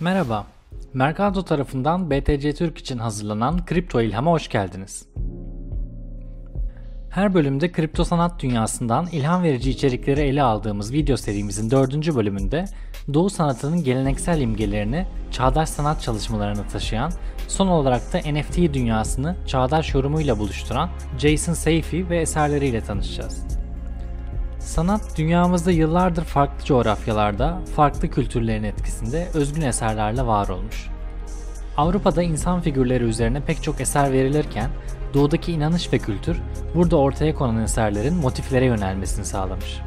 Merhaba, Mercado tarafından BTC Türk için hazırlanan Kripto İlham'a hoş geldiniz. Her bölümde kripto sanat dünyasından ilham verici içerikleri ele aldığımız video serimizin dördüncü bölümünde Doğu sanatının geleneksel imgelerini çağdaş sanat çalışmalarına taşıyan, son olarak da NFT dünyasını çağdaş yorumuyla buluşturan Jason Seyfi ve eserleriyle tanışacağız. Sanat dünyamızda yıllardır farklı coğrafyalarda, farklı kültürlerin etkisinde özgün eserlerle var olmuş. Avrupa'da insan figürleri üzerine pek çok eser verilirken, doğudaki inanış ve kültür burada ortaya konan eserlerin motiflere yönelmesini sağlamış.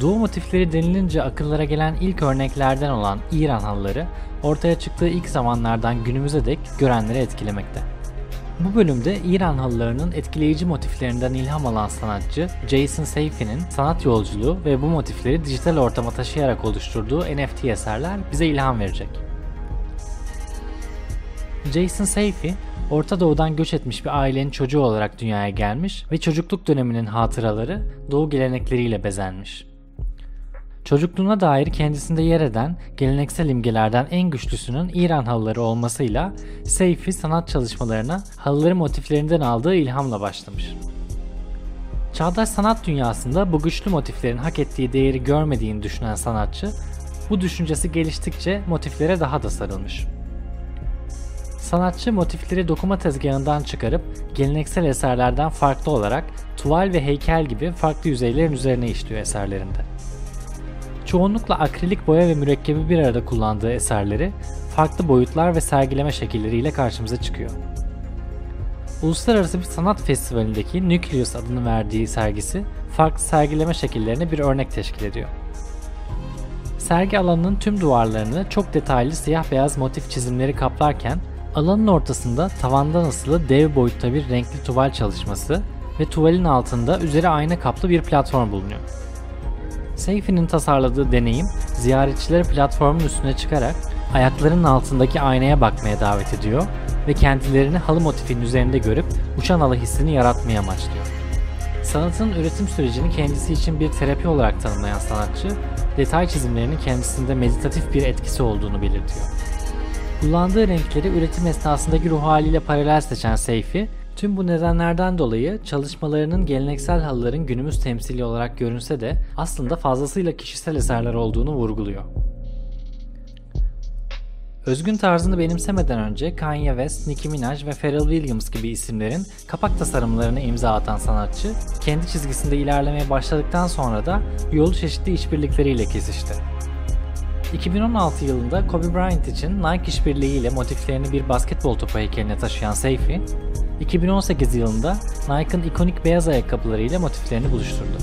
Doğu motifleri denilince akıllara gelen ilk örneklerden olan İran halıları ortaya çıktığı ilk zamanlardan günümüze dek görenleri etkilemekte. Bu bölümde İran halılarının etkileyici motiflerinden ilham alan sanatçı Jason Seyfi'nin sanat yolculuğu ve bu motifleri dijital ortama taşıyarak oluşturduğu NFT eserler bize ilham verecek. Jason Seyfi, Orta Doğu'dan göç etmiş bir ailenin çocuğu olarak dünyaya gelmiş ve çocukluk döneminin hatıraları Doğu gelenekleriyle bezenmiş. Çocukluğuna dair kendisinde yer eden geleneksel imgelerden en güçlüsünün İran halıları olmasıyla Seyfi sanat çalışmalarına halıları motiflerinden aldığı ilhamla başlamış. Çağdaş sanat dünyasında bu güçlü motiflerin hak ettiği değeri görmediğini düşünen sanatçı, bu düşüncesi geliştikçe motiflere daha da sarılmış. Sanatçı motifleri dokuma tezgahından çıkarıp geleneksel eserlerden farklı olarak tuval ve heykel gibi farklı yüzeylerin üzerine işliyor eserlerinde. Çoğunlukla akrilik boya ve mürekkebi bir arada kullandığı eserleri farklı boyutlar ve sergileme şekilleriyle karşımıza çıkıyor. Uluslararası bir sanat festivalindeki Nucleus adını verdiği sergisi farklı sergileme şekillerine bir örnek teşkil ediyor. Sergi alanının tüm duvarlarını çok detaylı siyah beyaz motif çizimleri kaplarken alanın ortasında tavandan asılı dev boyutta bir renkli tuval çalışması ve tuvalin altında üzeri ayna kaplı bir platform bulunuyor. Seyfi'nin tasarladığı deneyim ziyaretçileri platformun üstüne çıkarak ayaklarının altındaki aynaya bakmaya davet ediyor ve kendilerini halı motifinin üzerinde görüp uçan halı hissini yaratmaya amaçlıyor. Sanatın üretim sürecini kendisi için bir terapi olarak tanımlayan sanatçı, detay çizimlerinin kendisinde meditatif bir etkisi olduğunu belirtiyor. Kullandığı renkleri üretim esnasındaki ruh haliyle paralel seçen Seyfi, Tüm bu nedenlerden dolayı çalışmalarının geleneksel halıların günümüz temsili olarak görünse de aslında fazlasıyla kişisel eserler olduğunu vurguluyor. Özgün tarzını benimsemeden önce Kanye West, Nicki Minaj ve Pharrell Williams gibi isimlerin kapak tasarımlarına imza atan sanatçı, kendi çizgisinde ilerlemeye başladıktan sonra da yolu çeşitli işbirlikleriyle kesişti. 2016 yılında Kobe Bryant için Nike işbirliğiyle motiflerini bir basketbol topu heykeline taşıyan Seyfi, 2018 yılında Nike'ın ikonik beyaz ayakkabılarıyla motiflerini buluşturdu.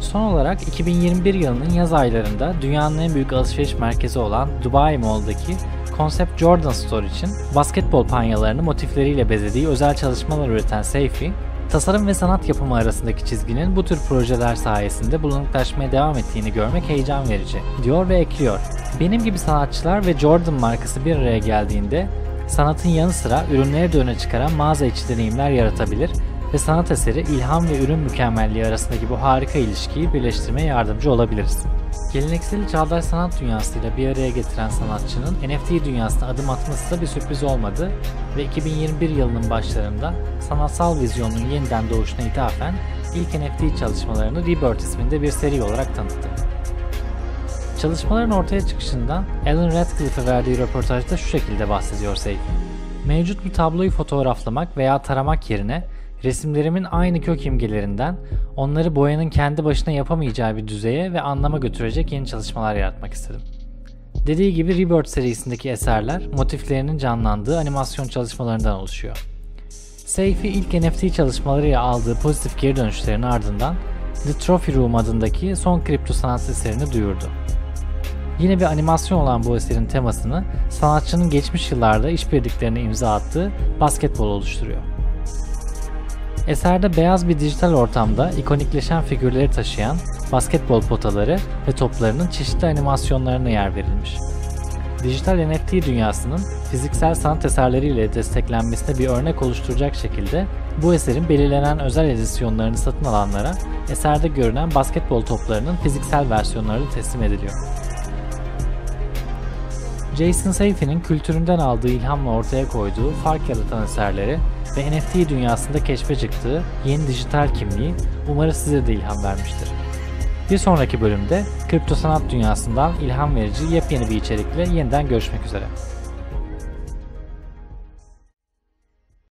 Son olarak 2021 yılının yaz aylarında dünyanın en büyük alışveriş merkezi olan Dubai Mall'daki Concept Jordan Store için basketbol panyalarını motifleriyle bezediği özel çalışmalar üreten Seyfi, tasarım ve sanat yapımı arasındaki çizginin bu tür projeler sayesinde bulanıklaşmaya devam ettiğini görmek heyecan verici, diyor ve ekliyor. Benim gibi sanatçılar ve Jordan markası bir araya geldiğinde sanatın yanı sıra ürünleri de öne çıkaran mağaza içi deneyimler yaratabilir ve sanat eseri ilham ve ürün mükemmelliği arasındaki bu harika ilişkiyi birleştirmeye yardımcı olabiliriz. Geleneksel çağdaş sanat dünyasıyla bir araya getiren sanatçının NFT dünyasına adım atması da bir sürpriz olmadı ve 2021 yılının başlarında sanatsal vizyonun yeniden doğuşuna ithafen ilk NFT çalışmalarını Rebirth isminde bir seri olarak tanıttı. Çalışmaların ortaya çıkışından Alan Radcliffe'e verdiği röportajda şu şekilde bahsediyor Seyfi. Mevcut bir tabloyu fotoğraflamak veya taramak yerine resimlerimin aynı kök imgelerinden onları boyanın kendi başına yapamayacağı bir düzeye ve anlama götürecek yeni çalışmalar yaratmak istedim. Dediği gibi Rebirth serisindeki eserler motiflerinin canlandığı animasyon çalışmalarından oluşuyor. Seyfi ilk NFT çalışmalarıyla aldığı pozitif geri dönüşlerin ardından The Trophy Room adındaki son kripto sanat eserini duyurdu. Yine bir animasyon olan bu eserin temasını sanatçının geçmiş yıllarda işbirliklerine imza attığı basketbol oluşturuyor. Eserde beyaz bir dijital ortamda ikonikleşen figürleri taşıyan basketbol potaları ve toplarının çeşitli animasyonlarına yer verilmiş. dijital NFT dünyasının fiziksel sanat eserleriyle desteklenmesine bir örnek oluşturacak şekilde bu eserin belirlenen özel edisyonlarını satın alanlara eserde görünen basketbol toplarının fiziksel versiyonları teslim ediliyor. Jason Safety'nin kültüründen aldığı ilhamla ortaya koyduğu fark yaratan eserleri ve NFT dünyasında keşfe çıktığı yeni dijital kimliği umarız size de ilham vermiştir. Bir sonraki bölümde kripto sanat dünyasından ilham verici yepyeni bir içerikle yeniden görüşmek üzere.